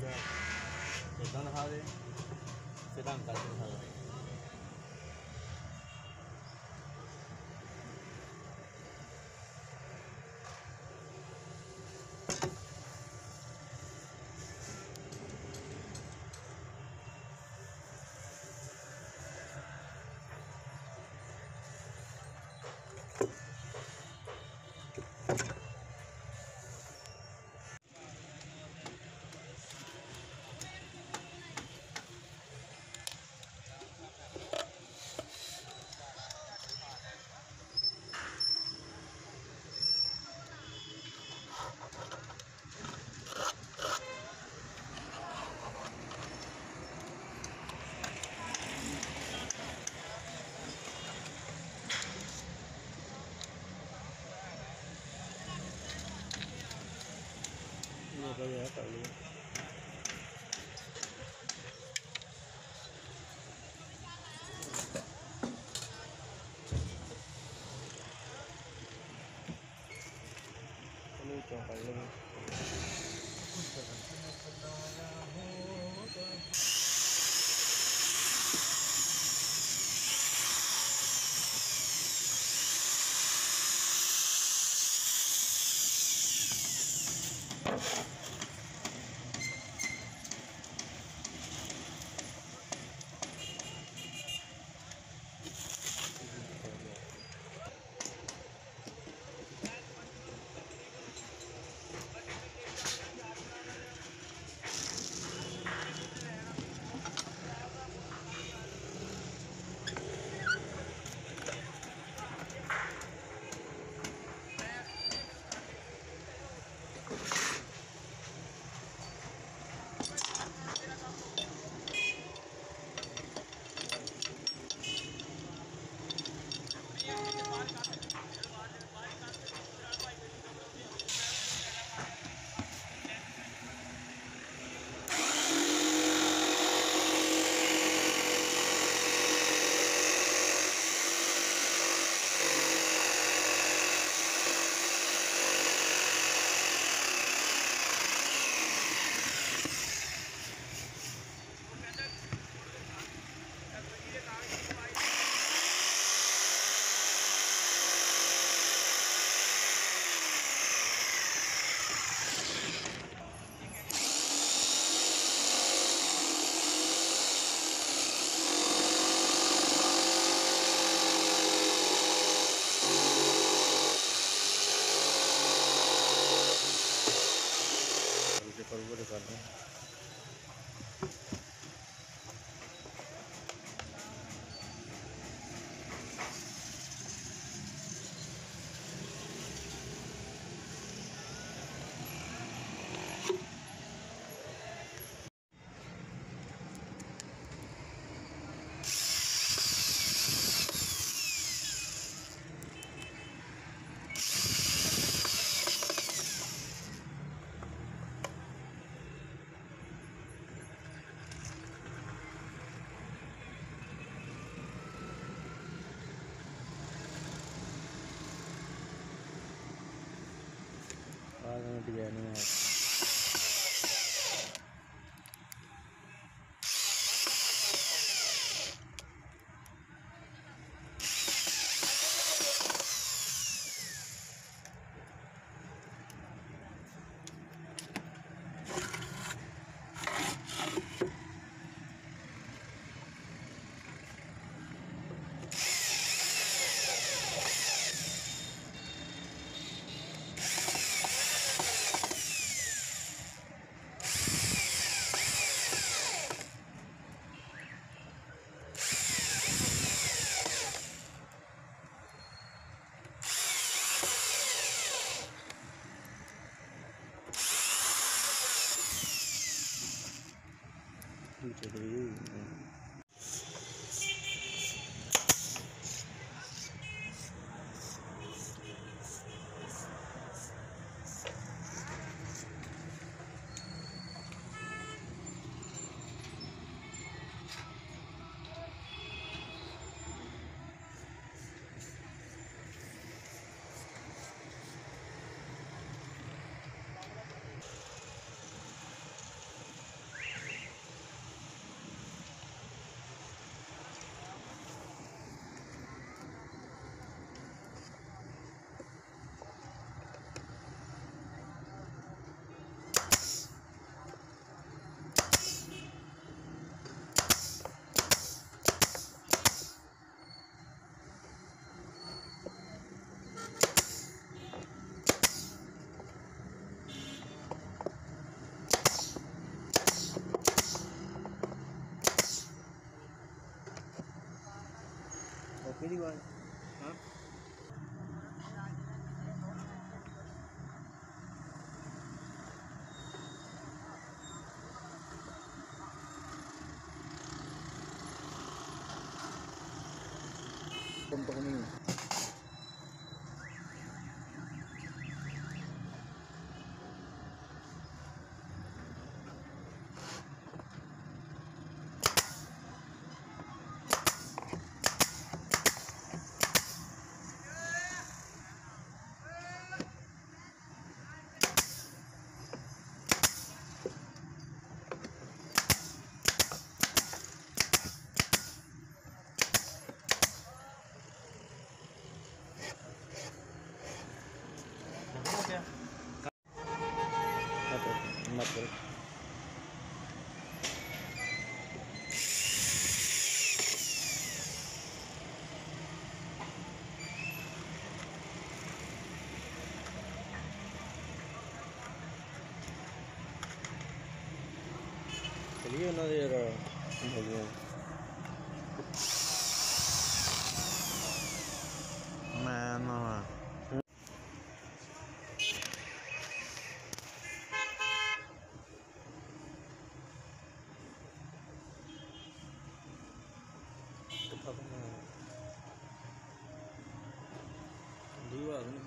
they don't have it. They don't have it. bao giờ tự luôn Hãy subscribe cho kênh luôn. बाद में designing है। Uhum. feeling one. Huh? Punta ko na yun. pero... Sería una de. ਦੀਵਾ ਨਹੀਂ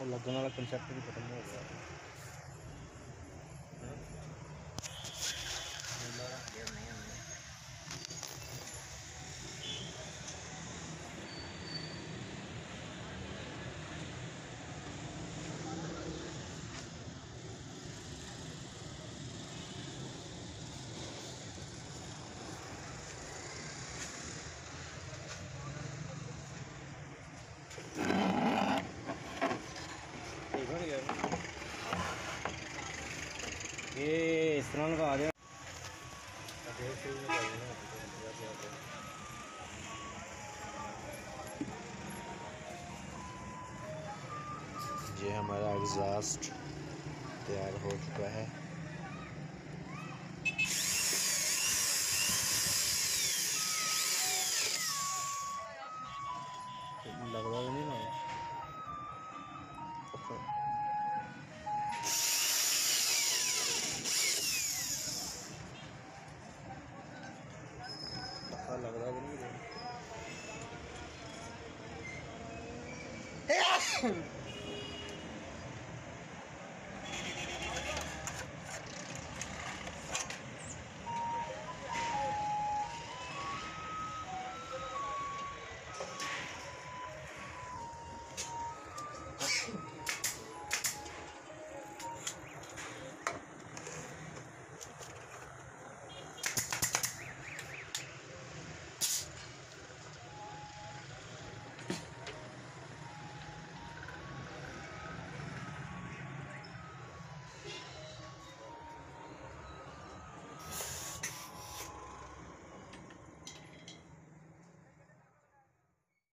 ਉਹ ਲੱਗਣ ਵਾਲਾ concept ਵੀ ਖਤਮ ਹੋ ਗਿਆ। ये हमारा एग्ज़ास्ट तैयार हो चुका है। लग रहा नहीं ना लग रहा नहीं?